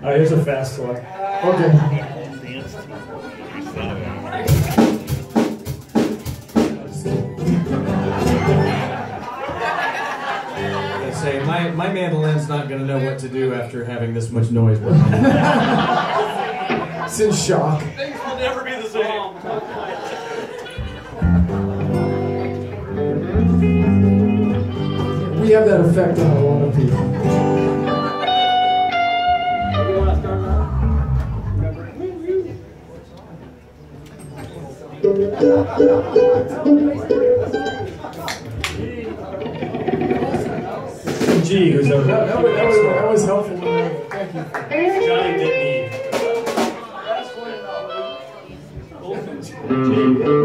Oh, here's a fast one. Okay. I say my, my mandolin's not gonna know what to do after having this much noise behind. It's in shock. Things will never be the same. We have that effect on a lot of people. G, who's That, that was, that, was, that was helpful. Thank you. Johnny didn't need. Mm-hmm.